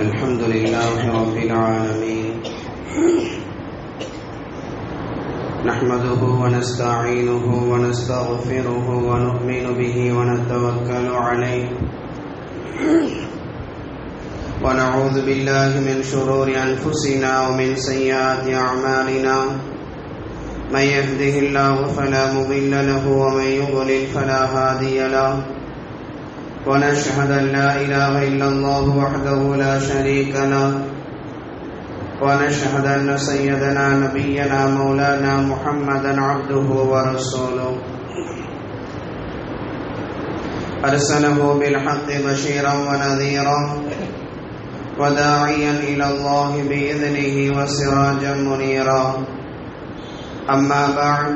الحمد لله رب العالمين. نحمده ونستعينه ونستغفره ونؤمن به ونتوكل عليه. ونعوذ بالله من شرور أنفسنا ومن سيئات أعمالنا. من يهده الله فلا مضل له ومن يضلل فلا هادي له. ونشهد أن لا إله إلا الله وحده لا شريك له. ونشهد أن سيدنا نبينا مولانا محمدا عبده ورسوله. أرسله بالحق بشيرا ونذيرا وداعيا إلى الله بإذنه وسراجا منيرا. أما بعد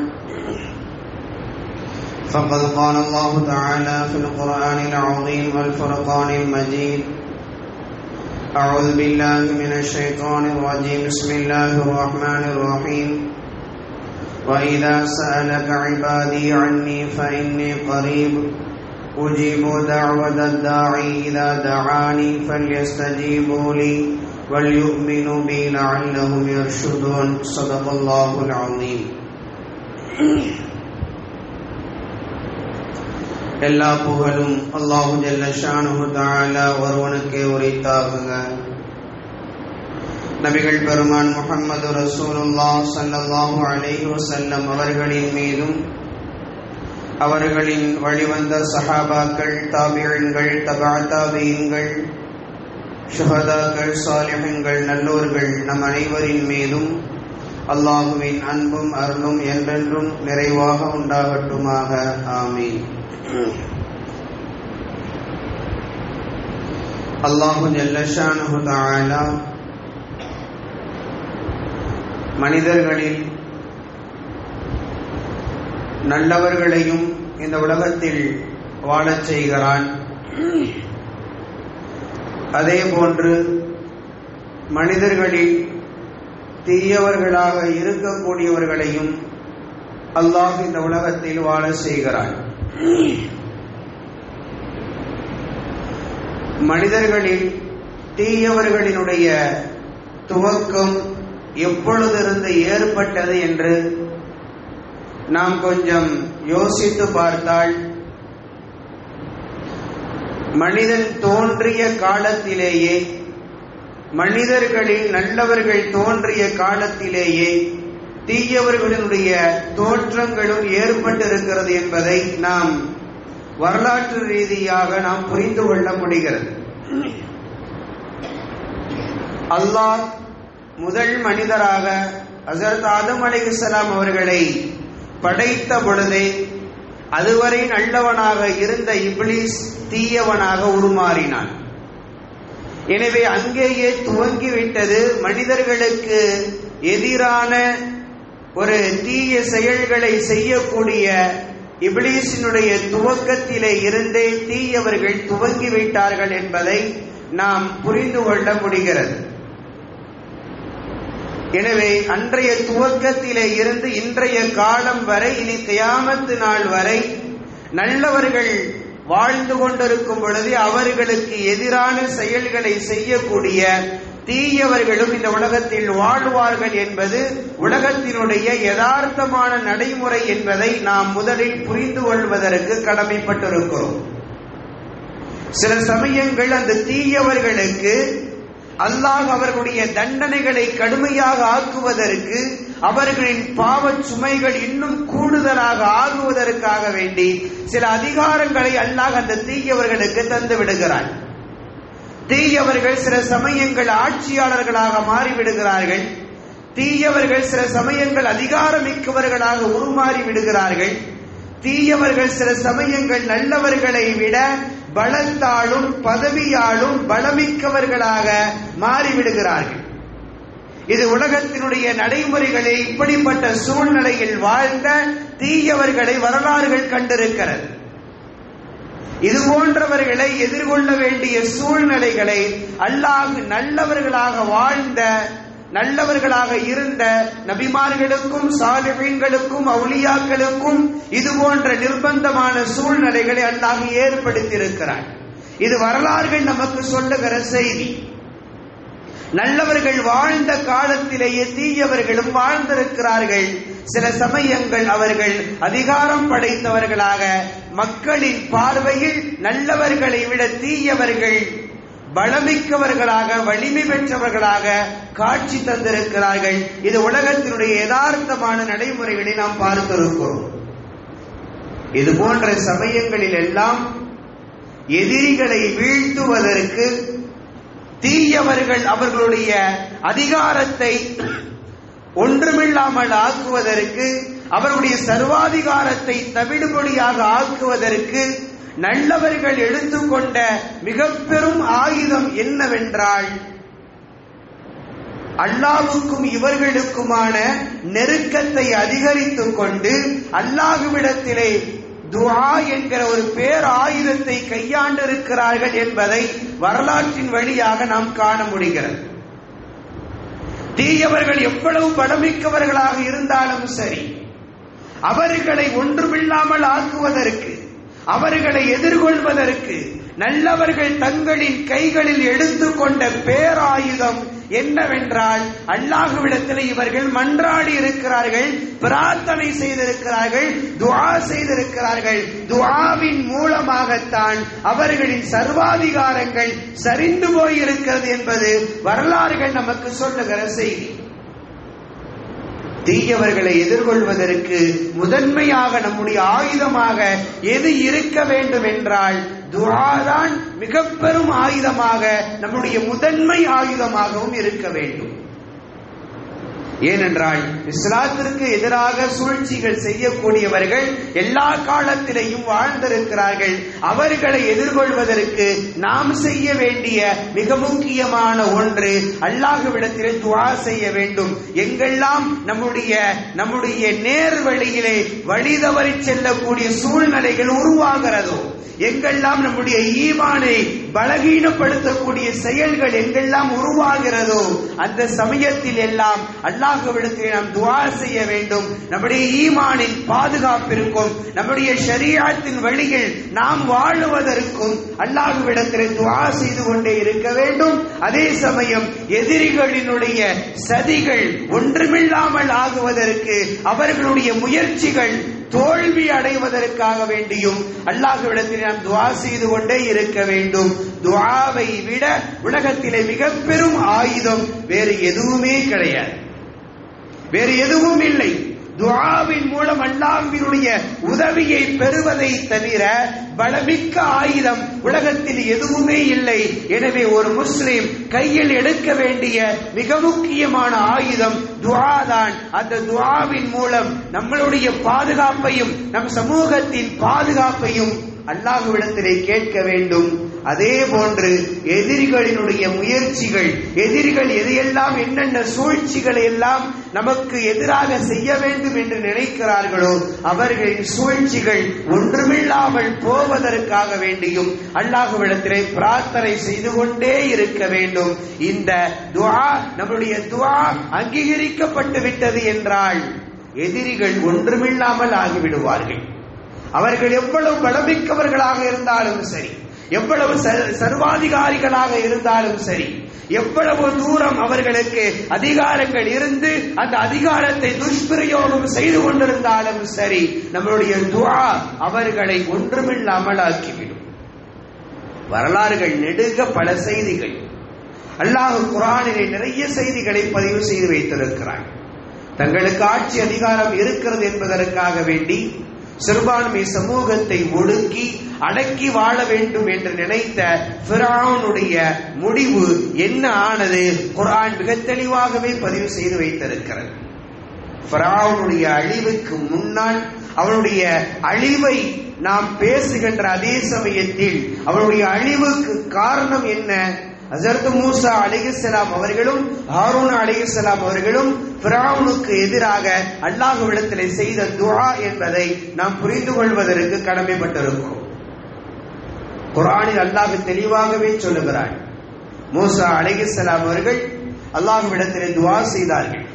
فقد قال الله تعالى في القرآن العظيم والفرقان المجيد. أعوذ بالله من الشيطان الرجيم. بسم الله الرحمن الرحيم. وإذا سألك عبادي عني فإني قريب. أجيب دعوة الداعي إذا دعاني فليستجيبوا لي وليؤمنوا بي لعلهم يرشدون. صدق الله العظيم. எல்லா புகழும் அல்லாஹு ஜல்லஷானு ஒருவனுக்கே உரைத்தாகுங்க நபிகள் பெருமான் முகமது ரசூலுல்லா சல்லல்லாஹு அலைஹி வஸல்லம் அவர்களின் மீதும் அவர்களின் வழிவந்த சஹாபாக்கள் தாபியன்கள் தபா தாபியன்கள் ஷுஹதாக்கள் சாலிஹன்கள் நல்லோர்கள் நம் அனைவரின் மீதும் அல்லாஹுவின் அன்பும் அருளும் என்றென்றும் நிறைவாக உண்டாகட்டுமாக. ஆமீன். அல்லாஹு ஜல்லஷானு தாலா மனிதர்களில் நல்லவர்களையும் இந்த உலகத்தில் வாழச் செய்கிறான். அதே போன்று மனிதர்களில் தீயவர்களாக இருக்கக்கூடியவர்களையும் அல்லாஹ் இந்த உலகத்தில் வாழ செய்கிறான். மனிதர்களில் தீயவர்களினுடைய துவக்கம் எப்பொழுதிருந்து ஏற்பட்டது என்று நாம் கொஞ்சம் யோசித்து பார்த்தால் மனிதன் தோன்றிய காலத்திலேயே மனிதர்களில் நல்லவர்கள் தோன்றிய காலத்திலேயே தீயவர்களினுடைய தோற்றங்களும் ஏற்பட்டிருக்கிறது என்பதை நாம் வரலாற்று ரீதியாக நாம் புரிந்து கொள்ள முடிகிறது. அல்லாஹ் முதல் மனிதராக ஹசரத் ஆதம் அலிசலாம் அவர்களை படைத்த பொழுதே அதுவரை நல்லவனாக இருந்த இப்ளீஸ் தீயவனாக உருமாறினான். எனவே அங்கேயே துவங்கிவிட்டது மனிதர்களுக்கு எதிரான ஒரு தீய செயல்களை செய்யக்கூடிய இபிலீசினுடைய துவக்கத்திலே இருந்தே தீயவர்கள் துவங்கிவிட்டார்கள் என்பதை நாம் புரிந்து கொள்ள முடிகிறது. எனவே அன்றைய துவக்கத்திலே இருந்து இன்றைய காலம் வரை இனி தியாமத்து நாள் வரை நல்லவர்கள் வாழ்ந்து கொண்டிருக்கும் பொழுது அவர்களுக்கு எதிரான செயல்களை செய்யக்கூடிய தீயவர்களும் இந்த உலகத்தில் வாழ்வார்கள் என்பது உலகத்தினுடைய யதார்த்தமான நடைமுறை என்பதை நாம் முதலில் புரிந்து கொள்வதற்கு கடமைப்பட்டிருக்கிறோம். சில சமயங்கள் அந்த தீயவர்களுக்கு அல்லாஹ் அவர்களுடைய தண்டனைகளை கடுமையாக ஆக்குவதற்கு அவர்களின் பாவ சுமைகள் இன்னும் கூடுதலாக ஆகுவதற்காக வேண்டி சில அதிகாரங்களை அல்லாஹ் அந்த தீயவர்களுக்கு தந்து விடுகிறான். தீயவர்கள் சில சமயங்கள் ஆட்சியாளர்களாக மாறிவிடுகிறார்கள். தீயவர்கள் சில சமயங்கள் அதிகாரமிக்கவர்களாக உருமாறி விடுகிறார்கள் தீயவர்கள் சில சமயங்கள் நல்லவர்களை விட பலத்தாலும் பதவியாலும் பலமிக்கவர்களாக மாறிவிடுகிறார்கள். இது உலகத்தினுடைய நடைமுறைகளை இப்படிப்பட்ட சூழ்நிலையில் வாழ்ந்த தீயவர்களை வரலாறுகள் கண்டிருக்கிறது. இது போன்றவர்களை எதிர்கொள்ள வேண்டிய சூழ்நிலைகளை அல்லாஹ் நல்லவர்களாக வாழ்ந்த நல்லவர்களாக இருந்த நபிமார்களுக்கும் சாலிஹீன்களுக்கும் அவுலியாக்களுக்கும் இது போன்ற நிர்பந்தமான சூழ்நிலைகளை அல்லாஹ் ஏற்படுத்தியிருக்கிறார் இது வரலாறுகள் நமக்கு சொல்லுகிற செய்தி. நல்லவர்கள் வாழ்ந்த காலத்திலேயே தீயவர்களும் வாழ்ந்திருக்கிறார்கள். சில சமயங்கள் அவர்கள் அதிகாரம் படைத்தவர்களாக மக்களின் பார்வையில் நல்லவர்களை விட தீயவர்கள் பலமிக்கவர்களாக வலிமை பெற்றவர்களாக காட்சி தந்திருக்கிறார்கள். இது உலகத்தினுடைய யதார்த்தமான நடைமுறைகளை நாம் பார்த்திருக்கிறோம். இது போன்ற சமயங்களில் எல்லாம் எதிரிகளை வீழ்த்துவதற்கு தீயவர்கள் அவர்களுடைய அதிகாரத்தை ஒன்றுமில்லாமல் ஆக்குவதற்கு அவர்களுடைய சர்வாதிகாரத்தை தவிடுபொடியாக ஆக்குவதற்கு நல்லவர்கள் எடுத்துக்கொண்ட மிக பெரும் ஆயுதம் என்னவென்றால் அல்லாவுக்கும் இவர்களுக்குமான நெருக்கத்தை அதிகரித்துக் கொண்டு அல்லாஹுவிடத்திலே துஹா என்கிற ஒரு பேர் ஆயுதத்தை கையாண்டிருக்கிறார்கள் என்பதை வரலாற்றின் வழியாக நாம் காண முடிகிறது. தீயவர்கள் எவ்வளவு பலமிக்கவர்களாக இருந்தாலும் சரி அவர்களை ஒன்றுமில்லாமல் ஆக்குவதற்கு அவர்களை எதிர்கொள்வதற்கு நல்லவர்கள் தங்களின் கைகளில் எடுத்துக்கொண்ட பேராயுதம் என்னவென்றால் அல்லாஹுவிடத்தில் இவர்கள் மன்றாடி இருக்கிறார்கள் பிரார்த்தனை செய்திருக்கிறார்கள் துவா செய்திருக்கிறார்கள். துவாவின் மூலமாகத்தான் அவர்களின் சர்வாதிகாரங்கள் சரிந்து போயிருக்கிறது என்பது வரலாறுகள் நமக்கு சொல்லுகிற செய்தி. தீயவர்களை எதிர்கொள்வதற்கு முதன்மையாக நம்முடைய ஆயுதமாக எது இருக்க வேண்டும் என்றால் துஆதான் மிக பெரும் ஆயுதமாக நம்முடைய முதன்மை ஆயுதமாகவும் இருக்க வேண்டும். ஏனென்றால் இஸ்லாத்திற்கு எதிராக சூழ்ச்சிகள் செய்யக்கூடியவர்கள் எல்லா காலத்திலேயும் வாழ்ந்திருக்கிறார்கள். அவர்களை எதிர்கொள்வதற்கு நாம் செய்ய வேண்டிய மிக முக்கியமான ஒன்று அல்லாஹுவிடத்தில் துவா செய்ய வேண்டும். எங்கெல்லாம் நம்முடைய நம்முடைய நேர் வழியிலே வழி தவறி செல்லக்கூடிய சூழ்நிலைகள் உருவாகிறதோ எங்கெல்லாம் நம்முடைய ஈமானை பலகீனப்படுத்தக்கூடிய செயல்கள் எங்கெல்லாம் உருவாகிறதோ அந்த சமயத்தில் எல்லாம் அல்லாஹுவிடத்தில் நாம் துவா செய்ய வேண்டும். நம்முடைய ஈமானின் பாதுகாப்பிற்கும் நம்முடைய ஷரியாத்தின் வழியில் நாம் வாழுவதற்கும் அல்லாஹுவிடத்தில் துவா செய்து கொண்டே இருக்க வேண்டும். அதே சமயம் எதிரிகளினுடைய சதிகள் ஒன்றுமில்லாமல் ஆகுவதற்கு அவர்களுடைய முயற்சிகள் தோல்வி அடைவதற்காக வேண்டியும் அல்லாஹுவிடத்தில் நாம் துவா செய்து கொண்டே இருக்க வேண்டும். துவாவை விட உலகத்திலே மிக பெரும் ஆயுதம் வேறு எதுவுமே கிடையாது. வேறு எதுவும் இல்லை. துஆவின் மூலம் அல்லாஹ்வினுடைய உதவியை பெறுவதை தவிர பலமிக்க ஆயுதம் உலகத்தில் எதுவுமே இல்லை. எனவே ஒரு முஸ்லிம் கையில் எடுக்க வேண்டிய மிக முக்கியமான ஆயுதம் துவா தான். அந்த துவாவின் மூலம் நம்மளுடைய பாதுகாப்பையும் நம் சமூகத்தின் பாதுகாப்பையும் அல்லாஹுவிடத்திலே கேட்க வேண்டும். அதே போன்று எதிரிகளினுடைய முயற்சிகள் எதிரிகள் எதையெல்லாம் என்னென்ன சூழ்ச்சிகளை எல்லாம் நமக்கு எதிராக செய்ய வேண்டும் என்று நினைக்கிறார்களோ அவர்களின் சூழ்ச்சிகள் ஒன்றுமில்லாமல் போவதற்காக வேண்டியும் அல்லாஹுவிடத்திலே பிரார்த்தனை செய்து கொண்டே இருக்க வேண்டும். இந்த துவா நம்முடைய துவா அங்கீகரிக்கப்பட்டு விட்டது என்றால் எதிரிகள் ஒன்றுமில்லாமல் ஆகிவிடுவார்கள். அவர்கள் எவ்வளவு பலமிக்கவர்களாக இருந்தாலும் சரி. எவ்வளவு சர்வாதிகாரிகளாக இருந்தாலும் சரி எவ்வளவு தூரம் அவர்களுக்கு அதிகாரங்கள் இருந்து அந்த அதிகாரத்தை துஷ்பிரயோகம் செய்து கொண்டிருந்தாலும் சரி நம்மளுடைய துவா அவர்களை ஒன்றுமில்லாமல் ஆக்கிவிடும் வரலாறுகள் நெடுக பல செய்திகள். அல்லாஹ் குரானிலே நிறைய செய்திகளை பதிவு செய்து வைத்திருக்கிறார் தங்களுக்கு ஆட்சி அதிகாரம் இருக்கிறது என்பதற்காக வேண்டி சிறுபான்மை சமூகத்தை ஒடுக்கி அடக்கி வாழ வேண்டும் என்று நினைத்த பிரானுடைய முடிவு என்ன ஆனது? குரான் மிக தெளிவாகவே பதிவு செய்து வைத்திருக்கிறது. பிரானுடைய அழிவுக்கு முன்னால் அவனுடைய அழிவை நாம் பேசுகின்ற அதே சமயத்தில் அவனுடைய அழிவுக்கு காரணம் என்ன? ஹசரத் மூசா அலிகலாம் அவர்களும் ஹாரூன் அலிகலாம் அவர்களும் பிராவுனுக்கு எதிராக அல்லாஹுவிடத்தில் செய்த துவா என்பதை நாம் புரிந்து கொள்வதற்கு கடமைப்பட்டிருக்கிறோம் குரானில் அல்லாஹ் தெளிவாகவே சொல்லுகிறான் மூசா அலிகலாம் அவர்கள் அல்லாஹுவிடத்திலே துவா செய்தார்கள்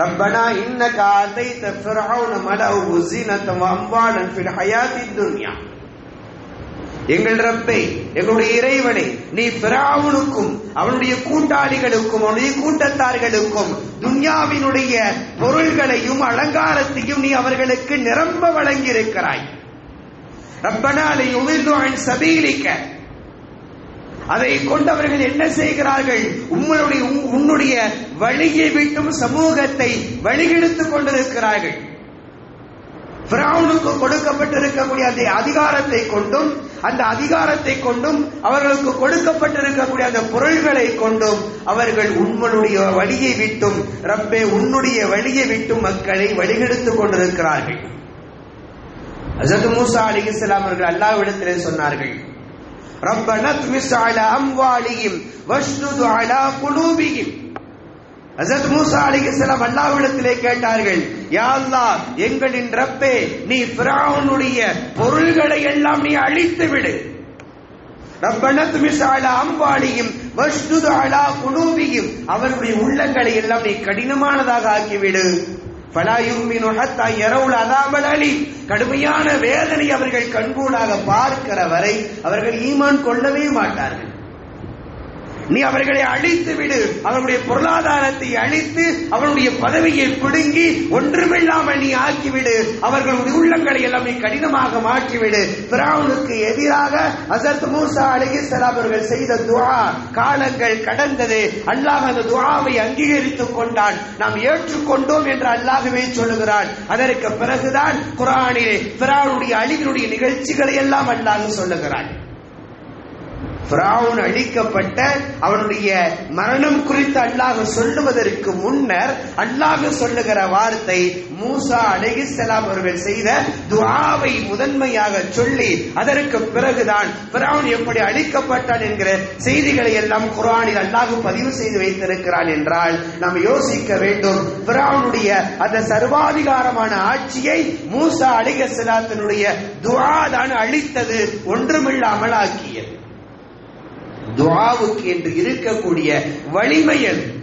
ربنا إنك آتيت فرعون ملأه زينة وأموالا في الحياة الدنيا எங்கள் ரப்பை எங்களுடைய இறைவனை நீ பிராவுனுக்கும் அவனுடைய கூட்டாளிகளுக்கும் அவனுடைய கூட்டத்தார்களுக்கும் துன்யாவினுடைய பொருள்களையும் அலங்காரத்தையும் நீ அவர்களுக்கு நிரம்ப வழங்கியிருக்கிறாய். ரப்பனாலை உமிழ்ந்து சபீலிக்க. அதை கொண்டு அவர்கள் என்ன செய்கிறார்கள்? உங்களுடைய உன்னுடைய வழியை விட்டும் சமூகத்தை வழிகெடுத்துக் கொண்டிருக்கிறார்கள். பிராவுனுக்கு கொடுக்கப்பட்டிருக்கக்கூடிய அந்த அதிகாரத்தை கொண்டும் அந்த அதிகாரத்தை கொண்டும் அவர்களுக்கு கொடுக்கப்பட்டிருக்கக்கூடிய அந்த பொருள்களை கொண்டும் அவர்கள் உண்மனுடைய வழியை விட்டும் ரப்பே உன்னுடைய வழியை விட்டும் மக்களை வழிகெடுத்துக் கொண்டிருக்கிறார்கள். அசத் மூசா அலிகலாம் அவர்கள் அல்லாவிடத்திலே சொன்னார்கள் ரப்பன துமிஸ் அல அம்வாலியும் வஷ்ணுது ஹசரத் மூசா அலிஹிஸ்ஸலாம் அல்லாஹ்விடத்திலே கேட்டார்கள் யா எங்களின் ரப்பே நீ பிராவுனுடைய பொருள்களை எல்லாம் நீ அழித்து விடு. ரப்பன மிசால அலா அம்வாலியும் அலா உள்ளங்களை எல்லாம் நீ கடினமானதாக ஆக்கிவிடு. ஃபலா யுமினு ஹத்தா யரவுல் அலி கடுமையான வேதனை அவர்கள் கண்கூடாக பார்க்கிற வரை அவர்கள் ஈமான் கொள்ளவே மாட்டார்கள். நீ அவர்களை அழித்து விடு. அவர்களுடைய பொருளாதாரத்தை அழித்து அவருடைய பதவியை பிடுங்கி ஒன்றுமில்லாமல் நீ ஆக்கிவிடு. அவர்களுடைய உள்ளங்களை எல்லாம் நீ கடினமாக மாற்றிவிடு. பிராவுனுக்கு எதிராக அசத் மூசா அலிஹிஸ்லாம் அவர்கள் செய்த துவா காலங்கள் கடந்தது. அல்லாஹ் அந்த துவாவை அங்கீகரித்துக் கொண்டான். நாம் ஏற்றுக்கொண்டோம் என்று அல்லாஹுவே சொல்லுகிறான். அதற்கு பிறகுதான் குரானிலே பிராவுடைய அழிவினுடைய நிகழ்ச்சிகளை எல்லாம் அல்லாஹ் சொல்லுகிறான். பிராவுன் அழிக்கப்பட்ட அவனுடைய மரணம் குறித்து அல்லாஹ் சொல்லுவதற்கு முன்னர் அல்லாஹ் சொல்லுகிற வார்த்தை மூசா அலைஹிஸ்ஸலாம் அவர்கள் செய்த துவாவை முதன்மையாக சொல்லி அதற்கு பிறகுதான் பிராவுன் எப்படி அழிக்கப்பட்டான் என்கிற செய்திகளை எல்லாம் குரானில் அல்லாஹ் பதிவு செய்து வைத்திருக்கிறான் என்றால் நாம் யோசிக்க வேண்டும். பிராவுனுடைய அந்த சர்வாதிகாரமான ஆட்சியை மூசா அலைஹிஸ்ஸலாத்தினுடைய துவா தான் அழித்தது ஒன்றுமில்லாமல் ஆக்கியது துவாவுக்கு என்று இருக்கக்கூடிய வலிமை அது.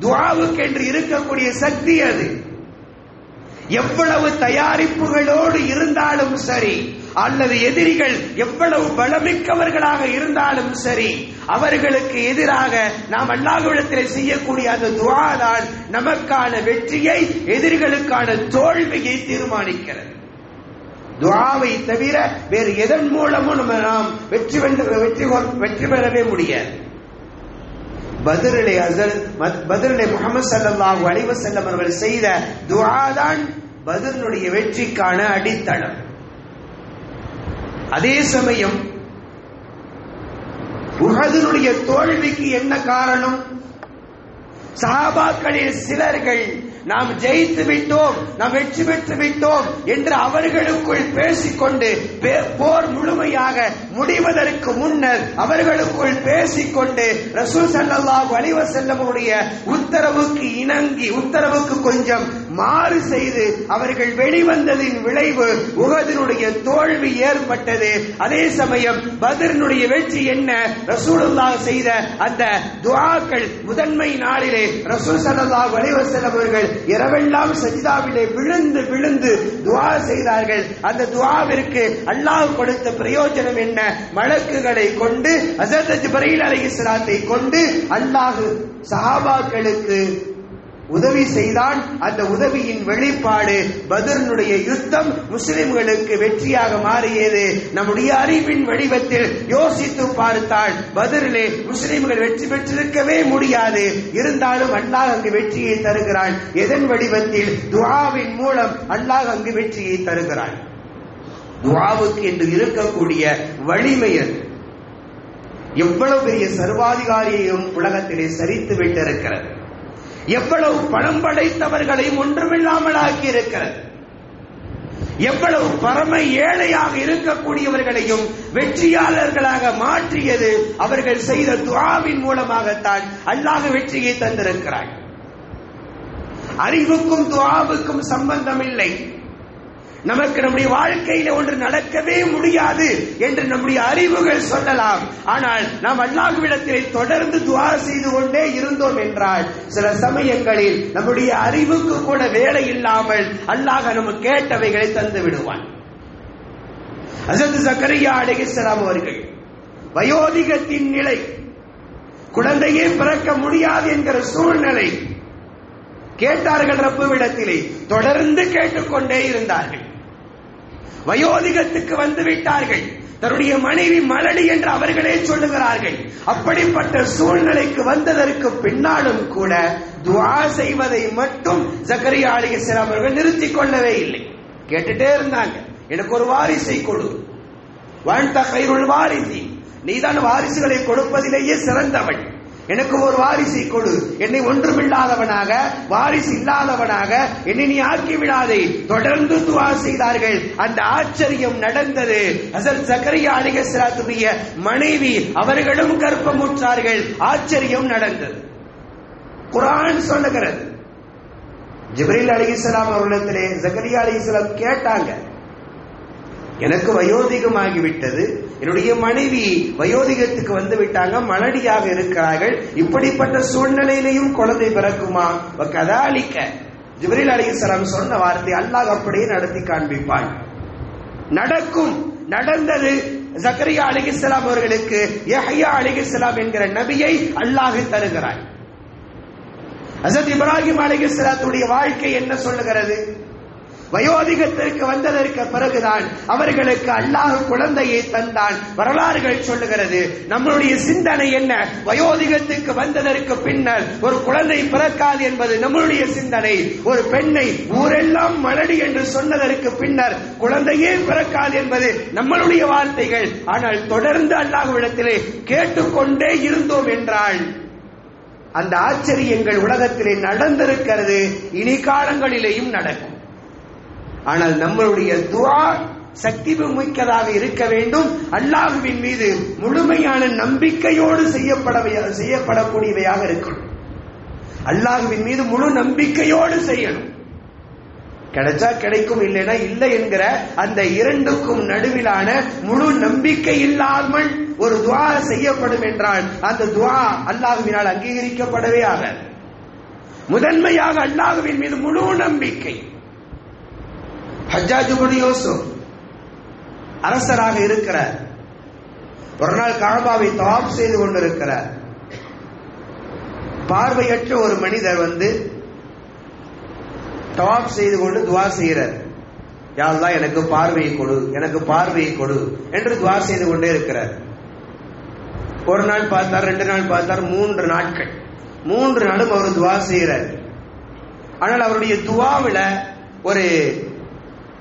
துவாவுக்கு என்று இருக்கக்கூடிய சக்தி அது. எவ்வளவு தயாரிப்புகளோடு இருந்தாலும் சரி அல்லது எதிரிகள் எவ்வளவு பலமிக்கவர்களாக இருந்தாலும் சரி அவர்களுக்கு எதிராக நாம் அல்லாஹ்விடத்தில் செய்யக்கூடிய அந்த துவாதான் நமக்கான வெற்றியை எதிரிகளுக்கான தோல்வியை தீர்மானிக்கிறது. துவாவை தவிர வேறு எதன் மூலமும் நம்ம நாம் வெற்றி வெற்றி வெற்றி பெறவே முடியாது. பதிரிலே அசல் பதிரிலே முகமது சல்லாஹ் அலைவ செல்லம் அவர்கள் செய்த துவாதான் பதிலுடைய வெற்றிக்கான அடித்தளம். அதே சமயம் உகதனுடைய தோல்விக்கு என்ன காரணம்? சஹாபாக்களில் சிலர்கள் நாம் ஜெயித்து விட்டோம் நாம் வெற்றி பெற்று விட்டோம் என்று அவர்களுக்குள் பேசிக்கொண்டு போர் முழுமையாக முடிவதற்கு முன்னர் அவர்களுக்குள் பேசிக்கொண்டு ரசூல் சல்லாஹ் அலைஹி வஸல்லமுடைய உத்தரவுக்கு இணங்கி உத்தரவுக்கு கொஞ்சம் மாறு செய்து அவர்கள் வெளிவந்ததின் விளைவு உகதினுடைய தோல்வி ஏற்பட்டது. அதே சமயம் பதிரனுடைய வெற்றி என்ன? ரசூலுல்லாஹ் செய்த அந்த துவாக்கள் முதன்மை நாளிலே ரசூல் சல்லா அலைஹி அவர்கள் இரவெல்லாம் சஜிதாவிலே விழுந்து விழுந்து துவா செய்தார்கள். அந்த துவாவிற்கு அல்லாஹ் கொடுத்த பிரயோஜனம் என்ன? மலக்குகளை கொண்டு ஹஸரத் ஜிப்ரீல் அலைஹிஸ்ஸலாத்தை கொண்டு அல்லாஹ் சஹாபாக்களுக்கு உதவி செய்தான். அந்த உதவியின் வெளிப்பாடு பதர்னுடைய யுத்தம் முஸ்லிம்களுக்கு வெற்றியாக மாறியது. நம்முடைய அறிவின் வடிவத்தில் யோசித்து பார்த்தால் பதிலே முஸ்லிம்கள் வெற்றி பெற்றிருக்கவே முடியாது. இருந்தாலும் அல்லாஹ் அங்கு வெற்றியை தருகிறான். எதன் வடிவத்தில்? துவாவின் மூலம் அல்லாஹ் அங்கு வெற்றியை தருகிறான். துவாவுக்கு என்று இருக்கக்கூடிய வலிமை அது. எவ்வளவு பெரிய சர்வாதிகாரியையும் உலகத்திலே சரித்து விட்டிருக்கிறது. எவ்வளவு பணம் படைத்தவர்களையும் ஒன்றுமில்லாமல் ஆக்கியிருக்கிறது எவ்வளவு பரம ஏழையாக இருக்கக்கூடியவர்களையும் வெற்றியாளர்களாக மாற்றியது அவர்கள் செய்த துவாவின் மூலமாகத்தான் அல்லாஹ் வெற்றியை தந்திருக்கிறார் அறிவுக்கும் துவாவுக்கும் சம்பந்தம் இல்லை நமக்கு நம்முடைய வாழ்க்கையில ஒன்று நடக்கவே முடியாது என்று நம்முடைய அறிவுகள் சொல்லலாம். ஆனால் நாம் அல்லாஹ்விடத்திலே தொடர்ந்து துவா செய்து கொண்டே இருந்தோம் என்றால் சில சமயங்களில் நம்முடைய அறிவுக்கு கூட வேலை இல்லாமல் அல்லாஹ் நம்ம கேட்டவைகளை தந்து விடுவான். அசத் சக்கரியா அலிஹிஸ்லாம் அவர்கள் வயோதிகத்தின் நிலை குழந்தையே பிறக்க முடியாது என்கிற சூழ்நிலை கேட்டார்கள் ரப்புவிடத்திலே தொடர்ந்து கேட்டுக்கொண்டே இருந்தார்கள். வயோதிகத்துக்கு வந்து விட்டார்கள் தன்னுடைய மனைவி மலடி என்று அவர்களே சொல்லுகிறார்கள். அப்படிப்பட்ட சூழ்நிலைக்கு வந்ததற்கு பின்னாலும் கூட துவா செய்வதை மட்டும் ஜக்கரியா அலிகலாம் அவர்கள் நிறுத்திக் கொள்ளவே இல்லை. கேட்டுட்டே இருந்தாங்க. எனக்கு ஒரு வாரிசை கொடு. வாழ்ந்த கைருள் வாரிசி. நீதான் வாரிசுகளை கொடுப்பதிலேயே சிறந்தவன் எனக்கு ஒரு வாரிசை கொடு. என்னை ஒன்றுமில்லாதவனாக வாரிசு இல்லாதவனாக என்னை நீ ஆக்கி விடாதே. தொடர்ந்து துவா செய்தார்கள். அந்த ஆச்சரியம் நடந்தது. அசல் சக்கரியா அலிகஸ்லாத்துடைய மனைவி அவர்களும் கற்பமுற்றார்கள் ஆச்சரியம் நடந்தது. குரான் சொல்லுகிறது. ஜிப்ரீல் அலிகலாம் அவர்களிடத்திலே ஜக்கரியா அலிகலாம் கேட்டாங்க. எனக்கு வயோதிகமாகிவிட்டது. என்னுடைய மனைவி வயோதிகத்துக்கு வந்து விட்டாங்க மலடியாக இருக்கிறார்கள். இப்படிப்பட்ட சூழ்நிலையிலையும் குழந்தை பிறக்குமா? கதாலிக்க ஜிப்ரீல் அலிசலாம் சொன்ன வார்த்தை அல்லாஹ் அப்படியே நடத்தி காண்பிப்பான். நடக்கும். நடந்தது. ஜக்கரியா அலிகிஸ்லாம் அவர்களுக்கு யஹையா அலிகிஸ்லாம் என்கிற நபியை அல்லாஹ் தருகிறார் அசத் இப்ராஹிம் அலிகிஸ்லாத்துடைய வாழ்க்கை என்ன சொல்லுகிறது? வயோதிகத்திற்கு வந்ததற்கு பிறகுதான் அவர்களுக்கு அல்லாஹ் குழந்தையை தந்தான். வரலாறுகள் சொல்லுகிறது நம்மளுடைய சிந்தனை என்ன? வயோதிகத்துக்கு வந்ததற்கு பின்னர் ஒரு குழந்தை பிறக்காது என்பது நம்மளுடைய சிந்தனை. ஒரு பெண்ணை ஊரெல்லாம் மலடி என்று சொன்னதற்கு பின்னர் குழந்தையே பிறக்காது என்பது நம்மளுடைய வார்த்தைகள். ஆனால் தொடர்ந்து அல்லாஹ்விடத்திலே கேட்டுக்கொண்டே இருந்தோம் என்றால் அந்த ஆச்சரியங்கள் உலகத்திலே நடந்திருக்கிறது இனி காலங்களிலேயும் நடக்கும். ஆனால் நம்மளுடைய துவா சக்தி மிக்கதாக இருக்க வேண்டும். அல்லாஹுவின் மீது முழுமையான நம்பிக்கையோடு செய்யப்பட செய்யப்படக்கூடியவையாக இருக்கணும். அல்லாஹுவின் மீது முழு நம்பிக்கையோடு செய்யணும். கிடைச்சா கிடைக்கும் இல்லைன்னா இல்லை என்கிற அந்த இரண்டுக்கும் நடுவிலான முழு நம்பிக்கை இல்லாமல் ஒரு துவா செய்யப்படும் என்றால் அந்த துவா அல்லாஹுவினால் அங்கீகரிக்கப்படவே ஆக முதன்மையாக அல்லாஹுவின் மீது முழு நம்பிக்கை. ஹஜ்ஜாஜுபுன் யூசுப் அரசராக இருக்கிறார் ஒரு நாள் காபாவை தவாப் செய்து கொண்டிருக்கிறார் பார்வையற்ற ஒரு மனிதர் வந்து தவாப் செய்து கொண்டு துவா செய்கிறார். யாரெல்லாம் எனக்கு பார்வையை கொடு எனக்கு பார்வையை கொடு என்று துவா செய்து கொண்டே இருக்கிறார். ஒரு நாள் பார்த்தார் ரெண்டு நாள் பார்த்தார் மூன்று நாட்கள். மூன்று நாளும் அவர் துவா செய்கிறார். ஆனால் அவருடைய துவாவில் ஒரு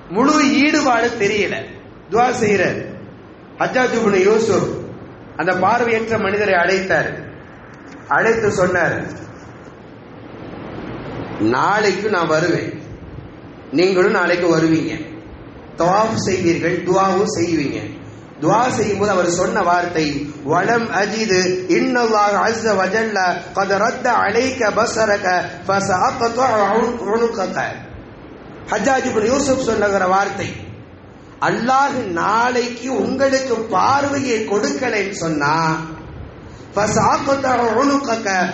முழு ஈடுபாடு தெரியல. துவா செய்யறாரு ஹஜாஜுபுனு யூசுப் அந்த பார்வையற்ற மனிதரை அழைத்தார். அழைத்து சொன்னார் நாளைக்கு நான் வருவேன். நீங்களும் நாளைக்கு வருவீங்க. துவாவு செய்வீர்கள் துவாவும் செய்வீங்க. துவா செய்யும் போது அவர் சொன்ன வார்த்தை வளம் அஜிது இன்னல்லாஹ் அஸ்ஸ வஜல்ல கத ரத்த அலைக்க பஸரக ஃபஸஅத்தா உனுகக ஹஜ்ஜாஜ் யூசுப் சொல்லுகிற வார்த்தை அல்லாஹு நாளைக்கு உங்களுக்கு பார்வையை கொடுக்கலைன்னு சொன்னா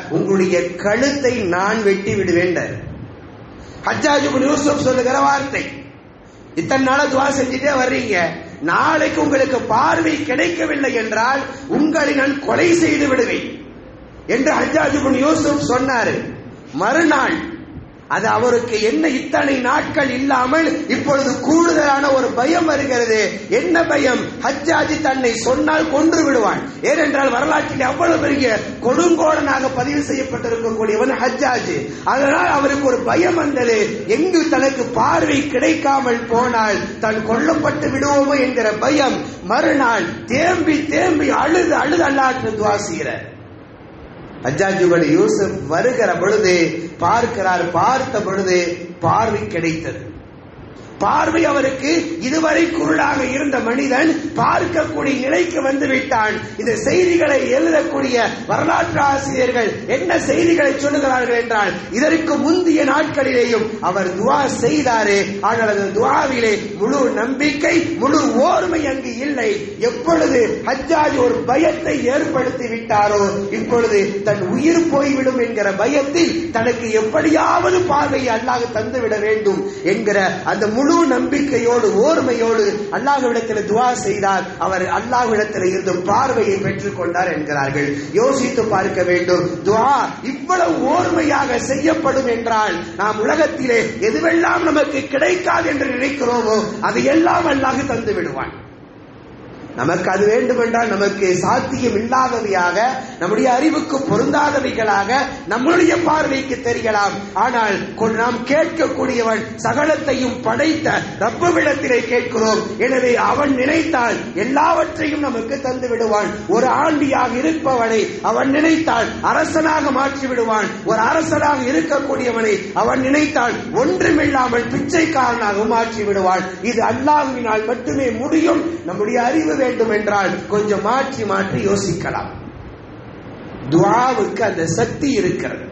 உங்களுடைய கழுத்தை நான் வெட்டி விடுவேன் ஹஜ்ஜாஜ் யூசுப் சொல்லுகிற வார்த்தை இத்தனை நாள துவா செஞ்சுட்டே வர்றீங்க நாளைக்கு உங்களுக்கு பார்வை கிடைக்கவில்லை என்றால் உங்களை நான் கொலை செய்து விடுவேன் என்று ஹஜாஜிபுன் யூசுப் சொன்னாரு. மறுநாள் அது அவருக்கு என்ன இத்தனை நாட்கள் இல்லாமல் இப்பொழுது கூடுதலான ஒரு பயம் வருகிறது. என்ன பயம்? ஹஜ்ஜாஜி தன்னை சொன்னால் கொன்று விடுவான். ஏனென்றால் வரலாற்றில் அவ்வளவு பெரிய கொடுங்கோடனாக பதிவு செய்யப்பட்டிருக்கக்கூடியவன் ஹஜ்ஜாஜி. அதனால் அவருக்கு ஒரு பயம் வந்தது. எங்கு தனக்கு பார்வை கிடைக்காமல் போனால் தான் கொல்லப்பட்டு விடுவோமோ என்கிற பயம் மறுநாள் தேம்பி தேம்பி அழுது அழுது அல்லாற்று துவாசுகிறார் அஜாஜுபடி யூசுப் வருகிற பொழுது பார்க்கிறார் பார்த்த பொழுது பார்வை கிடைத்தது. பார்வை அவருக்கு இதுவரை குருடாக இருந்த மனிதன் பார்க்கக்கூடிய நிலைக்கு வந்து விட்டான் இந்த செய்திகளை எழுதக்கூடிய வரலாற்று ஆசிரியர்கள் என்ன செய்திகளை சொல்லுகிறார்கள் என்றால் இதற்கு முந்தைய நாட்களிலேயும் அவர் துவா செய்தாரே. ஆனால் அந்த துவாவிலே முழு நம்பிக்கை முழு ஓர்மை அங்கு இல்லை. எப்பொழுது ஹஜ்ஜாஜ் ஒரு பயத்தை ஏற்படுத்தி விட்டாரோ இப்பொழுது தன் உயிர் போய்விடும் என்கிற பயத்தில் தனக்கு எப்படியாவது பார்வையை அல்லாஹ் தந்துவிட வேண்டும் என்கிற அந்த முழு முழு நம்பிக்கையோடு ஓர்மையோடு அல்லாஹுவிடத்தில் துவா செய்தார் அவர் அல்லாஹ்விடத்தில் இருந்து பார்வையை பெற்றுக் கொண்டார் என்கிறார்கள். யோசித்து பார்க்க வேண்டும். துவா இவ்வளவு ஓர்மையாக செய்யப்படும் என்றால் நாம் உலகத்திலே எதுவெல்லாம் நமக்கு கிடைக்காது என்று நினைக்கிறோமோ அதையெல்லாம் எல்லாம் அல்லாஹ் தந்து விடுவான். நமக்கு அது வேண்டுமென்றால் நமக்கு சாத்தியம் இல்லாதவையாக நம்முடைய அறிவுக்கு பொருந்தாதவைகளாக நம்முடைய பார்வைக்கு தெரியலாம் ஆனால் நாம் கேட்கக்கூடியவன் சகலத்தையும் படைத்த ரப்பவிடத்திலே கேட்கிறோம். எனவே அவன் நினைத்தால் எல்லாவற்றையும் நமக்கு தந்து விடுவான். ஒரு ஆண்டியாக இருப்பவனை அவன் நினைத்தால் அரசனாக மாற்றி விடுவான். ஒரு அரசனாக இருக்கக்கூடியவனை அவன் நினைத்தால் ஒன்றுமில்லாமல் பிச்சைக்காரனாக மாற்றி விடுவான். இது அல்லாஹ்வினால் மட்டுமே முடியும். நம்முடைய அறிவு வேண்டும் என்றால் கொஞ்சம் மாற்றி மாற்றி யோசிக்கலாம். துவாவுக்கு அந்த சக்தி இருக்கிறது.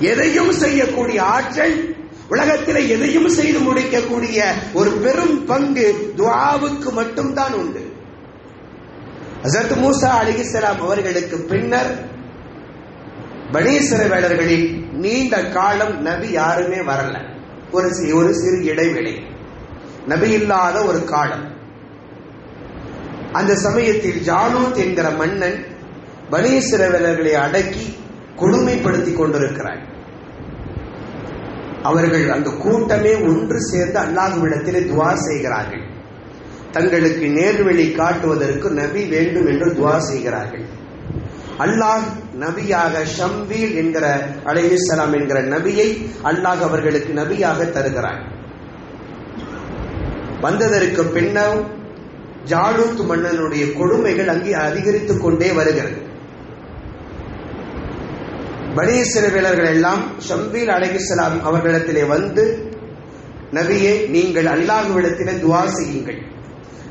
எதையும் செய்யக்கூடிய ஆற்றல் உலகத்தில் எதையும் செய்து முடிக்கக்கூடிய ஒரு பெரும் பங்கு துவாவுக்கு மட்டும்தான் உண்டு. ஹசரத் மூசா அலிஹிஸ்ஸலாம் அவர்களுக்கு பின்னர் பனீஸ்வர வேளர்களில் நீண்ட காலம் நபி யாருமே வரல. ஒரு ஒரு சிறு இடைவெளி. நபி இல்லாத ஒரு காலம். அந்த சமயத்தில் ஜாலூத் என்கிற மன்னன் பனீஸ்வரவர்களை அடக்கி கொடுமைப்படுத்திக் கொண்டிருக்கிறார் அவர்கள் அந்த கூட்டமே ஒன்று சேர்ந்து அல்லாஹுவிடத்திலே துவா செய்கிறார்கள். தங்களுக்கு நேர்வழி காட்டுவதற்கு நபி வேண்டும் என்று துவா செய்கிறார்கள். அல்லாஹ் நபியாக ஷம்பீல் என்கிற அலையுசலாம் என்கிற நபியை அல்லாஹ் அவர்களுக்கு நபியாக தருகிறார் வந்ததற்கு பின்னர் ஜாலூத் மன்னனுடைய கொடுமைகள் அங்கே அதிகரித்துக் கொண்டே வருகிறது. பனீசிறவியலர்கள் எல்லாம் ஷம்பீல் அலகிஸ்லாம் அவர்களிடத்திலே வந்து நபியே நீங்கள் அல்லாஹுவிடத்திலே துவா செய்யுங்கள்.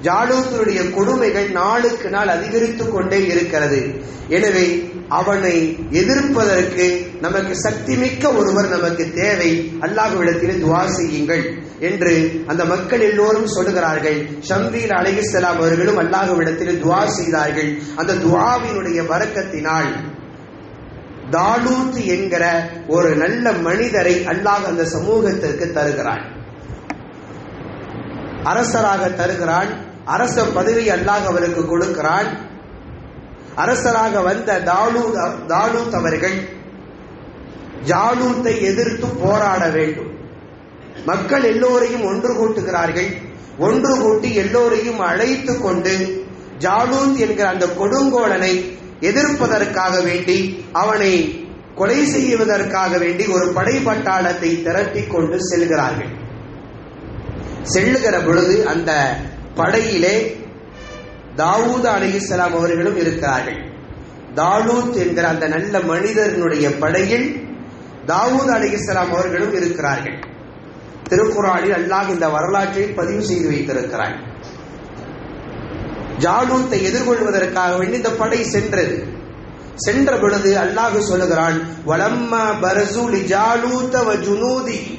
ஜாலூத்தினுடைய கொடுமைகள் நாளுக்கு நாள் அதிகரித்துக் கொண்டே இருக்கிறது. எனவே அவனை எதிர்ப்பதற்கு நமக்கு சக்தி மிக்க ஒருவர் நமக்கு தேவை. அல்லாஹுவிடத்திலே துவா செய்யுங்கள் என்று அந்த மக்கள் எல்லோரும் சொல்லுகிறார்கள். ஷம்பீர் அலைஹிஸ்ஸலாம் அவர்களும் அல்லாஹுவிடத்திலே துவா செய்தார்கள். அந்த துவாவினுடைய வரக்கத்தினால் தாலூத் என்கிற ஒரு நல்ல மனிதரை அல்லாஹ் அந்த சமூகத்திற்கு தருகிறான். அரசராக தருகிறான். அரச பதவி அல்லாஹ் அவருக்கு கொடுக்கிறான். அரசராக வந்த தாலூத் தாலூத் அவர்கள் ஜாலூத்தை எதிர்த்து போராட வேண்டும். மக்கள் எல்லோரையும் ஒன்று கூட்டுகிறார்கள். ஒன்று கூட்டி எல்லோரையும் அழைத்து கொண்டு ஜாலூத் என்கிற அந்த கொடுங்கோலனை எதிர்ப்பதற்காக வேண்டி அவனை கொலை செய்வதற்காக வேண்டி ஒரு படை பட்டாளத்தை திரட்டிக் கொண்டு செல்கிறார்கள். செல்லுகிற பொழுது அந்த படையிலே தாவூத் அலிஸ்லாம் அவர்களும் இருக்கிறார்கள். தாலூத் என்கிற அந்த நல்ல மனிதனுடைய படையில் தாவூத் அலிகலாம் அவர்களும் இருக்கிறார்கள். திருக்குறானில் அல்லாஹ் இந்த வரலாற்றை பதிவு செய்து வைத்திருக்கிறார் ஜாலூத்தை எதிர்கொள்வதற்காக வேண்டி இந்த படை சென்றது. சென்ற பொழுது அல்லாஹ் சொல்லுகிறான் வலம்மா பரசூலி ஜாலூத்த ஜுனூதி.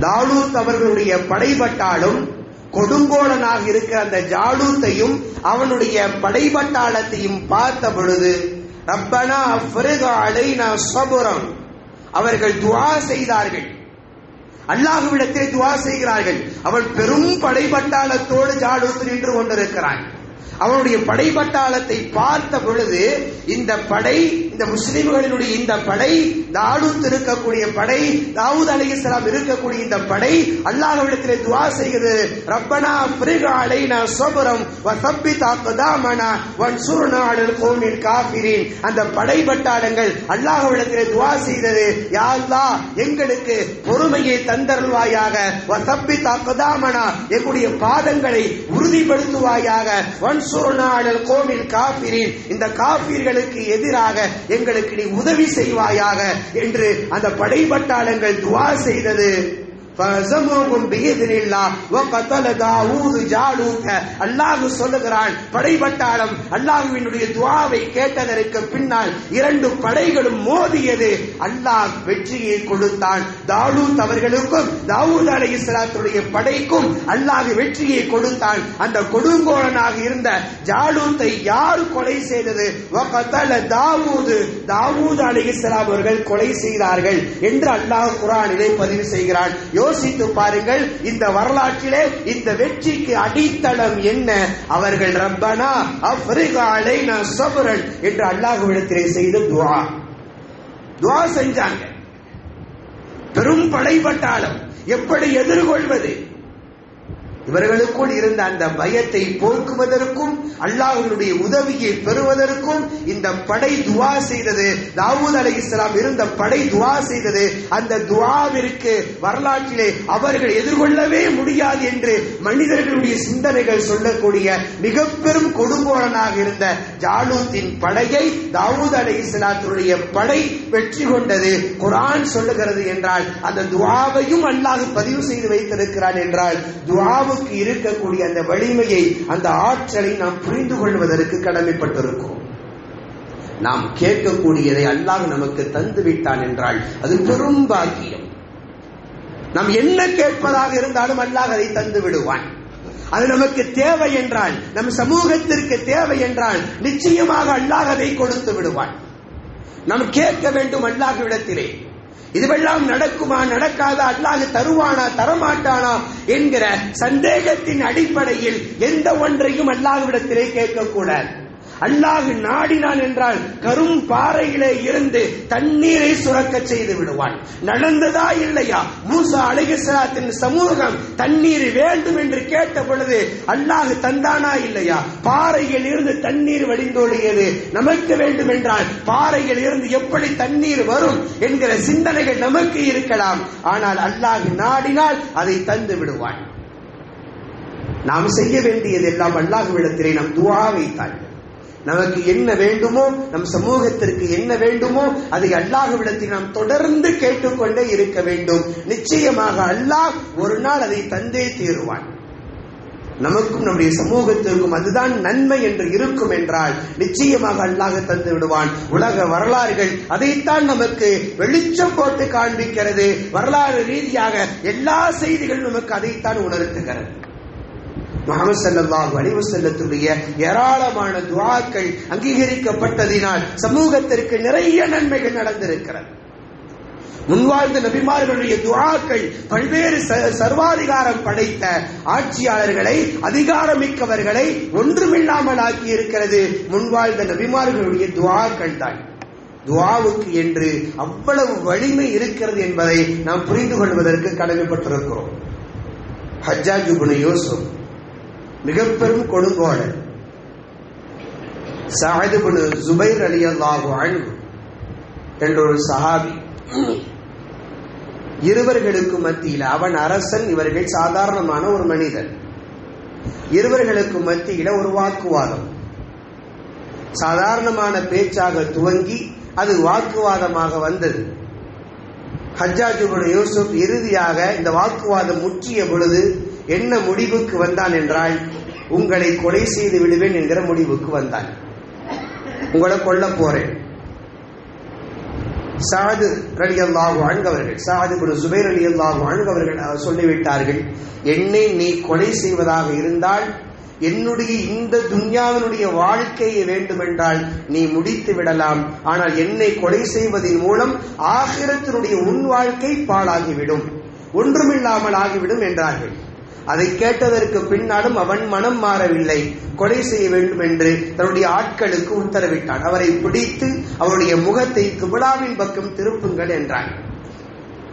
தாலூத் அவர்களுடைய படைபட்டாலும் கொடுங்கோலனாக இருக்கிற அந்த ஜாலூத்தையும் அவனுடைய படைபட்டாளத்தையும் பார்த்த பொழுது ரப்பனா அஃப்ரிக அலைனா சபுரம். அவர்கள் துஆ செய்தார்கள். அல்லாஹுவிடத்தில் துவா செய்கிறார்கள். அவன் பெரும் படைபட்டாளத்தோடு ஜாடூத்து நின்று கொண்டிருக்கிறான் அவனுடைய படைபட்டாளத்தை பார்த்த பொழுது இந்த படை இந்த முஸ்லிம்களினுடைய இந்த படை தாலூத் இருக்கக்கூடிய படை தாவூத் அலி இஸ்லாம் இருக்கக்கூடிய இந்த படை அல்லாஹ்விடத்திலே துவா செய்கிறது. ரப்பனா ஃப்ரிக அலைனா சபரம் வசப்பி சப்பித் வன் சுருநாடல் கோமின் காபிரின் அந்த படை பட்டாளங்கள் அல்லாஹ்விடத்திலே துவா செய்தது யா அல்லாஹ் எங்களுக்கு பொறுமையை தந்தருள்வாயாக. வசப்பி சப்பித் எங்களுடைய பாதங்களை உறுதிப்படுத்துவாயாக. வன்சுர்னா அலல் கௌமில் இந்த காஃபிர்களுக்கு எதிராக எங்களுக்கு நீ உதவி செய்வாயாக என்று அந்த படைபட்டாளங்கள் துவா செய்தது. அல்லாஹு சொல்லுகிறான் படைபட்டாளம் அல்லாஹுவினுடைய துவாவை கேட்டதற்கு பின்னால் இரண்டு படைகளும் மோதியது. அல்லாஹ் வெற்றியை கொடுத்தான். தாலூத் அவர்களுக்கும் தாவூத் அலை இஸ்லாத்துடைய படைக்கும் அல்லாஹ் வெற்றியை கொடுத்தான். அந்த கொடுங்கோலனாக இருந்த ஜாலூத்தை யார் கொலை செய்தது? தாவூது. தாவூத் அலை இஸ்லாம் அவர்கள் கொலை செய்தார்கள் என்று அல்லாஹ் குரானிலே பதிவு செய்கிறான். யோசித்து பாருங்கள் இந்த வரலாற்றிலே இந்த வெற்றிக்கு அடித்தளம் என்ன? அவர்கள் ரப்பனா அப்ரிகாலை அலைனா சபரன் என்று அல்லாஹுவிடத்திலே செய்த துவா. துவா செஞ்சாங்க. பெரும் படைபட்டாளம் எப்படி எதிர்கொள்வது? இவர்களுக்குள் இருந்த அந்த பயத்தை போக்குவதற்கும் அல்லாஹினுடைய உதவியை பெறுவதற்கும் இந்த படை துவா செய்தது. தாவூத் அலை இஸ்லாம் இருந்த படை துவா செய்தது. அந்த துவாவிற்கு வரலாற்றிலே அவர்கள் எதிர்கொள்ளவே முடியாது என்று மனிதர்களுடைய சிந்தனைகள் சொல்லக்கூடிய மிக பெரும் கொடுங்கோலனாக இருந்த ஜாலூத்தின் படையை தாவூத் அலை இஸ்லாத்தினுடைய படை வெற்றி கொண்டது. குரான் சொல்லுகிறது என்றால் அந்த துவாவையும் அல்லாஹ் பதிவு செய்து வைத்திருக்கிறான் என்றால் துவாவு துவாவுக்கு இருக்கக்கூடிய அந்த வலிமையை அந்த ஆற்றலை நாம் புரிந்து கொள்வதற்கு கடமைப்பட்டிருக்கிறோம். நாம் கேட்கக்கூடியதை அல்லாஹ் நமக்கு தந்து விட்டான் என்றால் அது பெரும் பாக்கியம். நாம் என்ன கேட்பதாக இருந்தாலும் அல்லாஹ் அதை தந்து விடுவான். அது நமக்கு தேவை என்றால் நம் சமூகத்திற்கு தேவை என்றால் நிச்சயமாக அல்லாஹ் அதை கொடுத்து விடுவான். நாம் கேட்க வேண்டும் அல்லாஹ் அல்லாஹ்விடத்திலே. இதுவெல்லாம் நடக்குமா? நடக்காதா? அல்லாஹ் தருவானா? தரமாட்டானா? என்கிற சந்தேகத்தின் அடிப்படையில் எந்த ஒன்றையும் அல்லாஹ்விடத்திலே கேட்கக்கூடாது. அல்லாஹ் நாடினான் என்றால் கரும் பாறையிலே இருந்து தண்ணீரை சுரக்க செய்து விடுவான். நடந்ததா இல்லையா? மூசா அலைஹிஸ்ஸலாத்தின் சமூகம் தண்ணீர் வேண்டும் என்று கேட்ட பொழுது அல்லாஹ் தந்தானா இல்லையா? பாறையில் இருந்து தண்ணீர் வடிந்தோடியது நமக்கு வேண்டும் என்றால் பாறையில் இருந்து எப்படி தண்ணீர் வரும் என்கிற சிந்தனைகள் நமக்கு இருக்கலாம். ஆனால் அல்லாஹ் நாடினால் அதை தந்து விடுவான். நாம் செய்ய வேண்டியது வேண்டியதெல்லாம் அல்லாஹ்விடத்திலே நாம் துவா வைத்தார்கள் நமக்கு என்ன வேண்டுமோ நம் சமூகத்திற்கு என்ன வேண்டுமோ அதை அல்லாஹ்விடத்தில் நாம் தொடர்ந்து கேட்டுக்கொண்டே இருக்க வேண்டும். நிச்சயமாக அல்லாஹ் ஒரு நாள் அதை தந்தே தீருவான். நமக்கும் நம்முடைய சமூகத்திற்கும் அதுதான் நன்மை என்று இருக்கும் என்றால் நிச்சயமாக அல்லாஹ் தந்து விடுவான். உலக வரலாறுகள் அதைத்தான் நமக்கு வெளிச்சம் போட்டு காண்பிக்கிறது. வரலாறு ரீதியாக எல்லா செய்திகளும் நமக்கு அதைத்தான் உணர்த்துகிறது. முகமது சல்லாஹு அலிவு செல்லத்துடைய ஏராளமான துவாக்கள் அங்கீகரிக்கப்பட்டதினால் சமூகத்திற்கு நிறைய நன்மைகள் நடந்திருக்கிறது. முன்வாழ்ந்த நபிமார்களுடைய துவாக்கள் பல்வேறு சர்வாதிகாரம் படைத்த ஆட்சியாளர்களை அதிகாரமிக்கவர்களை ஒன்றுமில்லாமல் ஆக்கி இருக்கிறது முன்வாழ்ந்த நபிமார்களுடைய துவாக்கள் தான். துவாவுக்கு என்று அவ்வளவு வலிமை இருக்கிறது என்பதை நாம் புரிந்து கொள்வதற்கு கடமைப்பட்டிருக்கிறோம். ஹஜ்ஜாஜு இப்னு யூசுப் மிக பெரும் கொடுங்கோலன் சாயது இப்னு ஜுபைர் ரலியல்லாஹு அன்ஹு என்ற ஒரு சஹாபி. இருவர்களுக்கு மத்தியில் அவன் அரசன் இவர்கள் சாதாரணமான ஒரு மனிதன். இருவர்களுக்கு மத்தியில ஒரு வாக்குவாதம். சாதாரணமான பேச்சாக துவங்கி அது வாக்குவாதமாக வந்தது. ஹஜ்ஜாஜுபுன் யூசுப் இறுதியாக இந்த வாக்குவாதம் முற்றிய பொழுது என்ன முடிவுக்கு வந்தான் என்றால் உங்களை கொலை செய்து விடுவேன் என்கிற முடிவுக்கு வந்தான் உங்களை கொல்ல போறேன். சாது ரலி அல்லாஹ் வாழ்ந்தவர்கள் சாது குரு சுபைர் அலி அல்லாஹ் வாழ்ந்தவர்கள் சொல்லிவிட்டார்கள் என்னை நீ கொலை செய்வதாக இருந்தால் என்னுடைய இந்த துன்யாவினுடைய வாழ்க்கையை வேண்டுமென்றால் நீ முடித்து விடலாம். ஆனால் என்னை கொலை செய்வதன் மூலம் ஆகிரத்தினுடைய உன் வாழ்க்கை பாழாகிவிடும். ஒன்றுமில்லாமல் ஆகிவிடும் என்றார்கள். அதை கேட்டதற்கு பின்னாலும் அவன் மனம் மாறவில்லை. கொலை செய்ய வேண்டும் என்று தன்னுடைய ஆட்களுக்கு உத்தரவிட்டான். அவரை பிடித்து அவருடைய முகத்தை குபிலாவின் பக்கம் திருப்புங்கள் என்றான்.